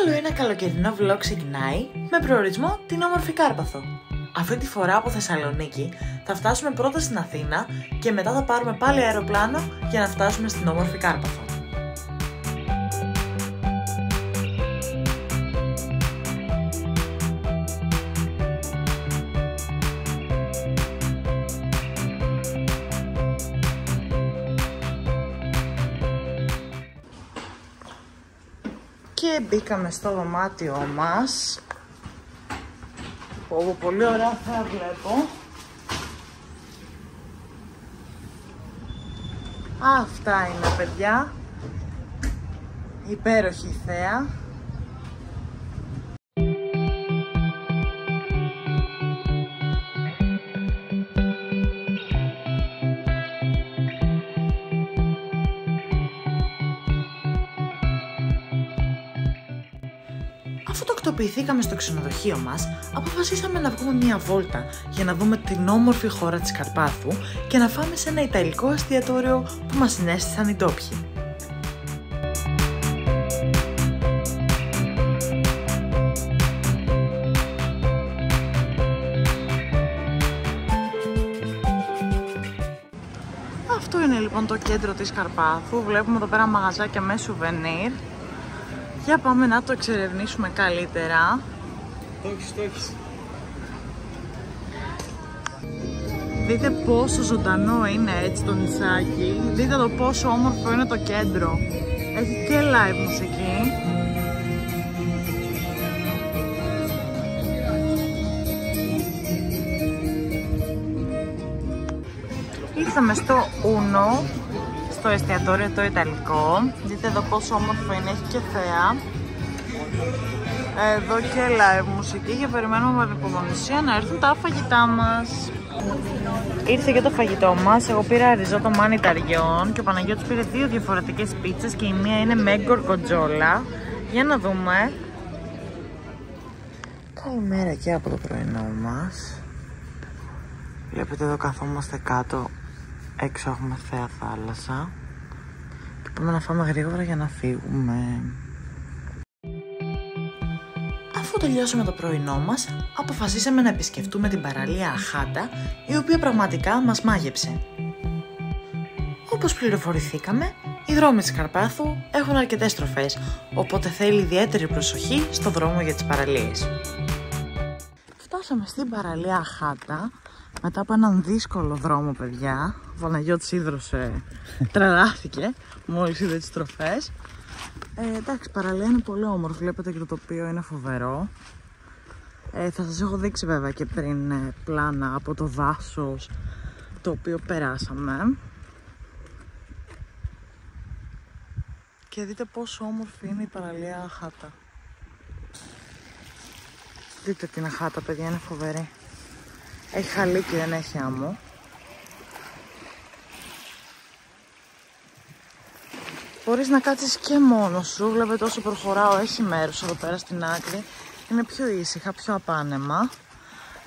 Άλλο ένα καλοκαιρινό vlog ξεκινάει με προορισμό την όμορφη Κάρπαθο. Αυτή τη φορά από Θεσσαλονίκη θα φτάσουμε πρώτα στην Αθήνα και μετά θα πάρουμε πάλι αεροπλάνο για να φτάσουμε στην όμορφη Κάρπαθο. Και μπήκαμε στο δωμάτιό μας. Πω, πολύ ωραία θα βλέπω. Αυτά είναι παιδιά. Υπέροχη θέα. Αφού τοκτοποιηθήκαμε στο ξενοδοχείο μας, αποφασίσαμε να βγούμε μία βόλτα για να δούμε την όμορφη χώρα της Καρπάθου και να φάμε σε ένα ιταλικό εστιατόριο που μας συνέστησαν οι ντόπιοι. Αυτό είναι λοιπόν το κέντρο της Καρπάθου. Βλέπουμε εδώ πέρα μαγαζάκια με σουβενίρ. Για πάμε να το εξερευνήσουμε καλύτερα. Το έχεις, το έχεις. Δείτε πόσο ζωντανό είναι έτσι το νησάκι. Δείτε το πόσο όμορφο είναι το κέντρο. Έχει και live μουσική. Ήρθαμε στο Uno, στο εστιατόριο το Ιταλικό. Δείτε εδώ πόσο όμορφο είναι, έχει και θέα. Εδώ και live μουσική και περιμένουμε με υπομονησία να έρθουν τα φαγητά μας. Ήρθε και το φαγητό μας, εγώ πήρα ριζότο μανιταριών και ο Παναγιώτης πήρε δύο διαφορετικές πίτσες και η μία είναι με γκορκοτζόλα. Για να δούμε. Καλημέρα και από το πρωινό μας. Βλέπετε εδώ καθόμαστε κάτω, έξω έχουμε θέα θάλασσα. Και πάμε να φάμε γρήγορα για να φύγουμε. Αφού τελειώσαμε το πρωινό μας, αποφασίσαμε να επισκεφτούμε την παραλία Αχάντα, η οποία πραγματικά μας μάγεψε. Όπως πληροφορηθήκαμε, οι δρόμοι της Καρπάθου έχουν αρκετές στροφές, οπότε θέλει ιδιαίτερη προσοχή στο δρόμο για τις παραλίες. Φτάσαμε στην παραλία Αχάντα, μετά από έναν δύσκολο δρόμο, παιδιά. Ο Παναγιώτης ίδρωσε, τρελάθηκε, μόλις είδε τις στροφές. Ε, εντάξει, παραλία είναι πολύ όμορφη. Βλέπετε και το τοπίο είναι φοβερό. Ε, θα σας έχω δείξει βέβαια και πριν ε, πλάνα από το δάσος το οποίο περάσαμε. Και δείτε πόσο όμορφη είναι η παραλία Αχάτα. Δείτε την Αχάτα, παιδιά, είναι φοβερή. Έχει χαλίκι, δεν έχει άμμο. Μπορείς να κάτσεις και μόνος σου, βλέπετε όσο προχωράω έχει μέρος εδώ πέρα στην άκρη. Είναι πιο ήσυχα, πιο απάνεμα.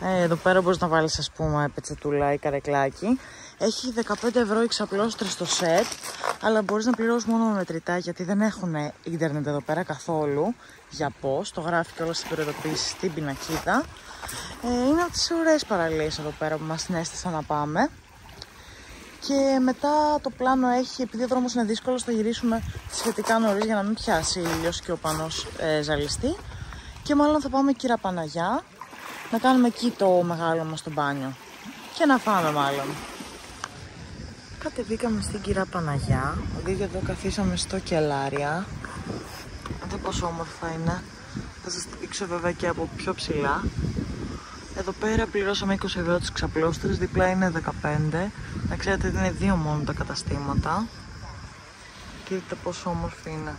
Ε, εδώ πέρα μπορείς να βάλεις ας πούμε πετσετούλα ή καρεκλάκι. Έχει 15 ευρώ εξαπλώστρες στο σετ, αλλά μπορείς να πληρώσεις μόνο με μετρητά γιατί δεν έχουν ίντερνετ εδώ πέρα καθόλου. Για πώς, το γράφει και όλα στην προειδοποίηση στην πινακίδα. Ε, είναι από τις ωραίες παραλίες εδώ πέρα που μας συνέστησαν να πάμε. Και μετά το πλάνο έχει, επειδή ο δρόμος είναι δύσκολος, θα γυρίσουμε σχετικά νωρίς για να μην πιάσει ήλιος και ο πανός ε, ζαλιστεί. Και μάλλον θα πάμε κύρα Παναγιά, να κάνουμε εκεί το μεγάλο μας το μπάνιο. Και να φάμε μάλλον. Κατεβήκαμε στην κύρα Παναγιά, δείτε εδώ καθίσαμε στο κελάρια. Δείτε πόσο όμορφα είναι. Θα σας την δείξω βέβαια και από πιο ψηλά. Εδώ πέρα πληρώσαμε 20 ευρώ τις ξαπλώστρες, διπλά είναι 15. Να ξέρετε ότι είναι δύο μόνο τα καταστήματα. Και δείτε πόσο όμορφη είναι.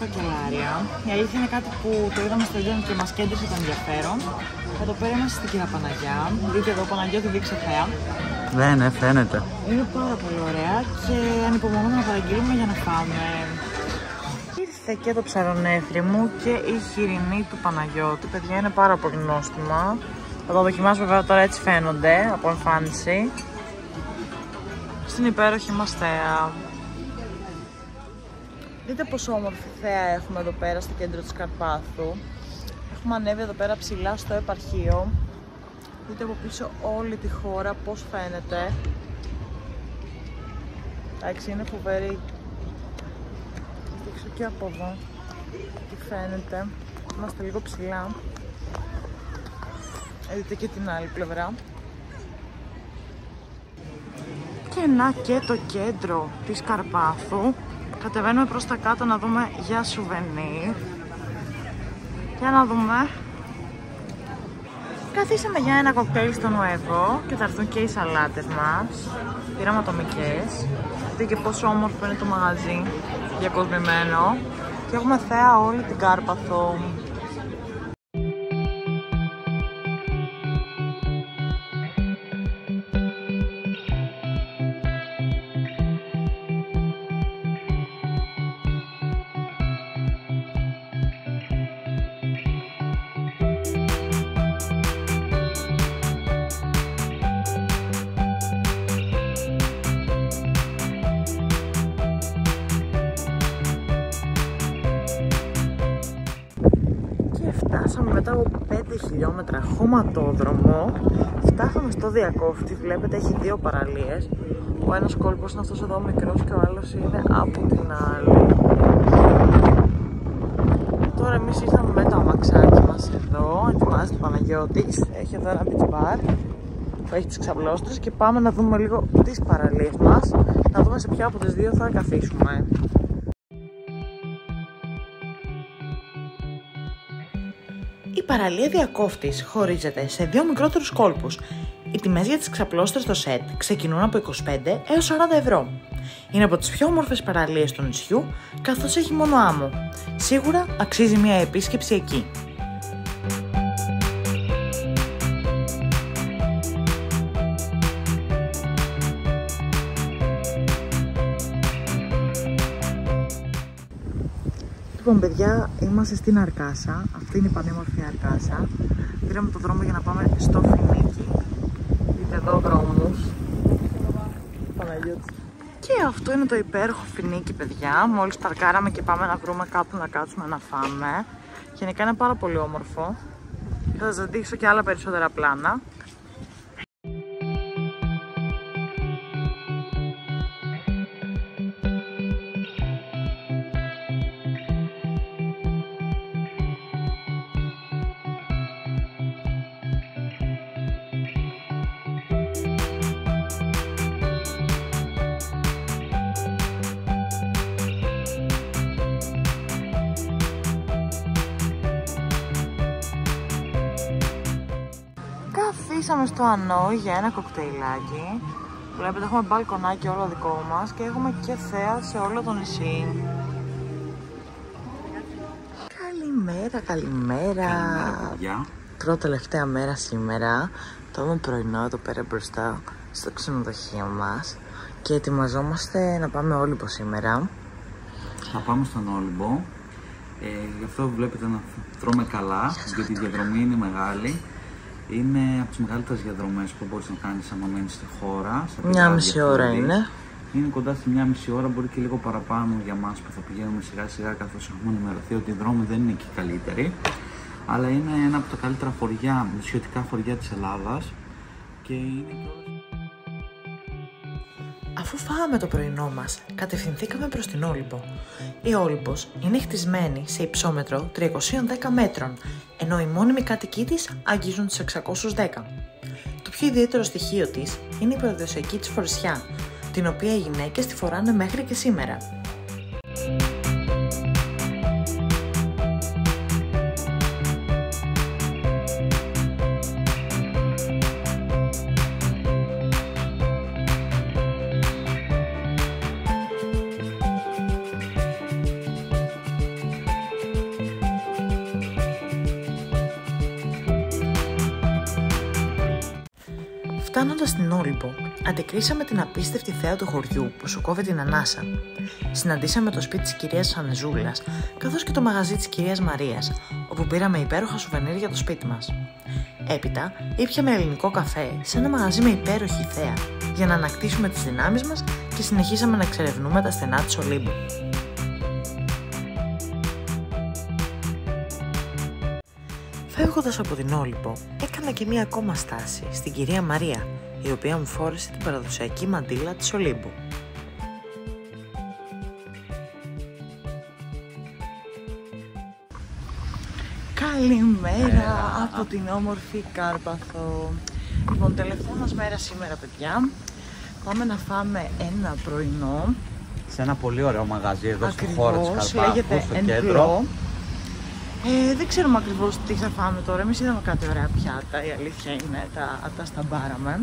Ήρθαμε να φάμε στο κελάρια. Η αλήθεια είναι κάτι που το είδαμε στο ίντερνετ και μας κέντρισε το ενδιαφέρον. Εδώ πέρα είμαστε στην κυρία Παναγιά. Δείτε εδώ, Παναγιώτης δείξε θέα. Ναι, ναι, φαίνεται. Είναι πάρα πολύ ωραία και ανυπομονούμε να παραγγείλουμε για να φάμε. Ήρθε και το ψαρονέφρι μου και η χοιρινή του Παναγιώτη. Παιδιά είναι πάρα πολύ νόστιμα. Θα το δοκιμάσουμε βέβαια τώρα έτσι φαίνονται από εμφάνιση. Στην υπέροχη μας θέα. Δείτε πόσο όμορφη θέα έχουμε εδώ πέρα στο κέντρο της Καρπάθου. Έχουμε ανέβει εδώ πέρα ψηλά στο επαρχείο. Δείτε από πίσω όλη τη χώρα πώς φαίνεται. Εντάξει, είναι φοβερή. Θα δείξω και από εδώ τι φαίνεται. Είμαστε λίγο ψηλά. Ε, δείτε και την άλλη πλευρά. Και να και το κέντρο της Καρπάθου. Κατεβαίνουμε προς τα κάτω να δούμε για σουβενίρ. Για να δούμε. Καθίσαμε για ένα κοκτέιλ στο Νοεβό και θα έρθουν και οι σαλάτες μας. Πήραμε ατομικές. Δείτε και πόσο όμορφο είναι το μαγαζί. Διακοσμημένο. Και έχουμε θέα όλη την Κάρπαθο. Χιλιόμετρα χωματόδρομο. Φτάσαμε στο διακόφτη. Βλέπετε έχει δύο παραλίες. Ο ένας κόλπος είναι αυτός εδώ μικρός και ο άλλος είναι από την άλλη. Τώρα εμείς ήρθαμε με το αμαξάκι μας εδώ. Ετοιμάζεται ο Παναγιώτης. Έχει εδώ ένα beach bar που έχει τις ξαπλώστρες και πάμε να δούμε λίγο τις παραλίες μας. Να δούμε σε ποια από τις δύο θα καθίσουμε. Παραλία Διακόφτης χωρίζεται σε δύο μικρότερους κόλπους. Οι τιμές για τις ξαπλώστρες στο σετ ξεκινούν από 25 έως 40 ευρώ. Είναι από τις πιο όμορφες παραλίες του νησιού, καθώς έχει μόνο άμμο. Σίγουρα αξίζει μια επίσκεψη εκεί. Λοιπόν, παιδιά, είμαστε στην Αρκάσα. Αυτή είναι η πανέμορφη Αρκάσα. Πήραμε το δρόμο για να πάμε στο Φινίκι. Δείτε εδώ δρόμους. Παναγιώτης. Και αυτό είναι το υπέροχο Φινίκι, παιδιά. Μόλις παρκάραμε και πάμε να βρούμε κάπου να κάτσουμε να φάμε. Γενικά είναι πάρα πολύ όμορφο. Θα σας δείξω και άλλα περισσότερα πλάνα. Καθίσαμε στο Ανόη για ένα κοκτέιλάκι. Βλέπετε έχουμε μπαλκονάκι όλο δικό μας και έχουμε και θέα σε όλο το νησί. Καλημέρα, καλημέρα. Γεια. Πρώτη τελευταία μέρα σήμερα. Το έχουμε πρωινό εδώ πέρα μπροστά στο ξενοδοχείο μας και ετοιμαζόμαστε να πάμε Όλυμπο σήμερα. Θα πάμε στον Όλυμπο. Ε, γι' αυτό βλέπετε να τρώμε καλά, γιατί η διαδρομή είναι μεγάλη. Είναι από τις μεγαλύτερες διαδρομές που μπορείς να κάνεις άμα μένεις στη χώρα. στα Μια πηγάδια μισή που ώρα δεις. είναι. Είναι κοντά στη μια μισή ώρα, μπορεί και λίγο παραπάνω για μας που θα πηγαίνουμε σιγά σιγά καθώς έχουμε ενημερωθεί ότι οι δρόμοι δεν είναι και οι καλύτεροι. Αλλά είναι ένα από τα καλύτερα χωριά, νησιωτικά χωριά της Ελλάδας και είναι και όλες... Αφού φάγαμε το πρωινό μας, κατευθυνθήκαμε προς την Όλυμπο. Η Όλυμπος είναι χτισμένη σε υψόμετρο 310 μέτρων, ενώ οι μόνιμοι κάτοικοί της αγγίζουν τους 610. Το πιο ιδιαίτερο στοιχείο της είναι η παραδοσιακή της φορεσιά, την οποία οι γυναίκες τη φοράνε μέχρι και σήμερα. Φτάνοντα στην Όλυμπο, αντικρίσαμε την απίστευτη θέα του χωριού που σου κόβει την ανάσα. Συναντήσαμε το σπίτι της κυρίας Ανεζούλα, καθώς και το μαγαζί της κυρίας Μαρίας, όπου πήραμε υπέροχα σουβενίρ για το σπίτι μας. Έπειτα, ήπιαμε ελληνικό καφέ σε ένα μαγαζί με υπέροχη θέα, για να ανακτήσουμε τις δυνάμεις μας και συνεχίσαμε να εξερευνούμε τα στενά της Ολύμπου. Φεύγοντας από την Όλυπο, έκανα και μία ακόμα στάση στην κυρία Μαρία, η οποία μου φόρεσε την παραδοσιακή μαντήλα της Ολύμπου. Καλημέρα από την όμορφη Κάρπαθο. Λοιπόν, τελευταία μας μέρα σήμερα, παιδιά. Πάμε να φάμε ένα πρωινό. Σε ένα πολύ ωραίο μαγαζί εδώ στο Ακριβώς, χώρο της Καρπάθου, λέγεται στο Εν κέντρο. Πλώ. Ε, δεν ξέρουμε ακριβώς τι θα φάμε τώρα. Εμείς είδαμε κάτι ωραία πιάτα. Η αλήθεια είναι, τα, τα σταμπάραμε.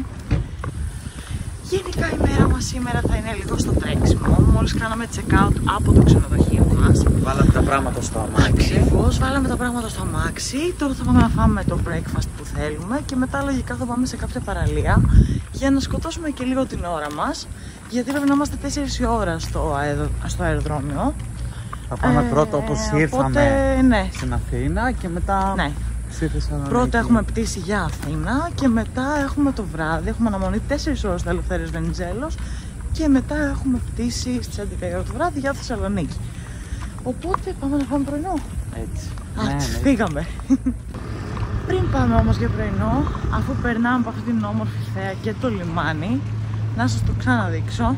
Γενικά η μέρα μας σήμερα θα είναι λίγο στο τρέξιμο. Μόλις κάναμε check out από το ξενοδοχείο μας. Βάλαμε τα πράγματα στο αμάξι. Ακριβώς, βάλαμε τα πράγματα στο αμάξι. Τώρα θα πάμε να φάμε το breakfast που θέλουμε και μετά λογικά θα πάμε σε κάποια παραλία για να σκοτώσουμε και λίγο την ώρα μας. Γιατί πρέπει να είμαστε 4 η ώρα στο, αερο, στο αεροδρόμιο. Θα πάμε Ε, πρώτα όπως ήρθαμε Οπότε, ναι. στην Αθήνα και μετά Ναι. στη Θεσσαλονίκη. Πρώτα έχουμε πτήσει για Αθήνα και μετά έχουμε το βράδυ, έχουμε αναμονή 4 ώρες στο Ελευθέριος Βενιζέλος και μετά έχουμε πτήσει στις 11 η ώρα το βράδυ για Θεσσαλονίκη. Οπότε πάμε να φάμε πρωινό. Έτσι. Α, Ναι, ναι. φύγαμε. Πριν πάμε όμως για πρωινό, αφού περνάμε από αυτή την όμορφη θέα και το λιμάνι, να σας το ξαναδείξω.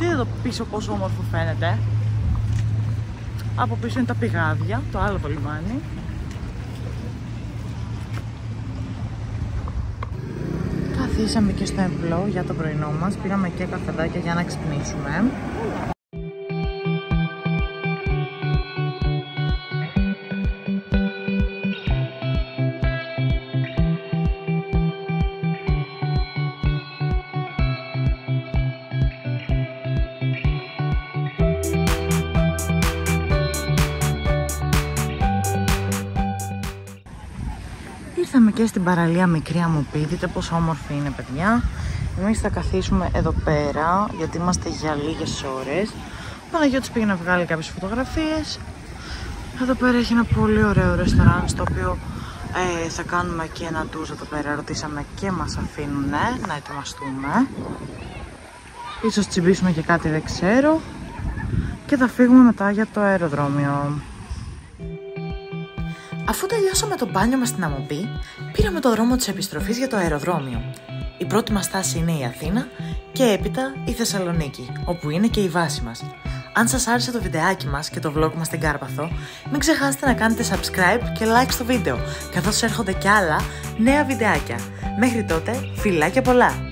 Δείτε το πίσω πόσο όμορφο φαίνεται. Από πίσω είναι τα πηγάδια, το άλλο το λιμάνι. Καθίσαμε και στο εμπλό για το πρωινό μας, πήραμε και καφεδάκια για να ξυπνήσουμε. Ήρθαμε και στην παραλία Μικρή Αμοπή, δείτε πόσο όμορφη είναι παιδιά. Εμείς θα καθίσουμε εδώ πέρα, γιατί είμαστε για λίγες ώρες. Ο Παναγιώτης πήγε να βγάλει κάποιες φωτογραφίες. Εδώ πέρα έχει ένα πολύ ωραίο ρεστοράν, στο οποίο ε, θα κάνουμε και ένα ντουζ εδώ πέρα. Ρωτήσαμε και μας αφήνουν να ετοιμαστούμε. Ίσως τσιμπήσουμε και κάτι, δεν ξέρω. Και θα φύγουμε μετά για το αεροδρόμιο. Αφού τελειώσαμε το μπάνιο μας στην Αμοπή, πήραμε το δρόμο της επιστροφής για το αεροδρόμιο. Η πρώτη μας στάση είναι η Αθήνα και έπειτα η Θεσσαλονίκη, όπου είναι και η βάση μας. Αν σας άρεσε το βιντεάκι μας και το vlog μας στην Κάρπαθο, μην ξεχάσετε να κάνετε subscribe και like στο βίντεο, καθώς έρχονται κι άλλα νέα βιντεάκια. Μέχρι τότε, φιλάκια πολλά!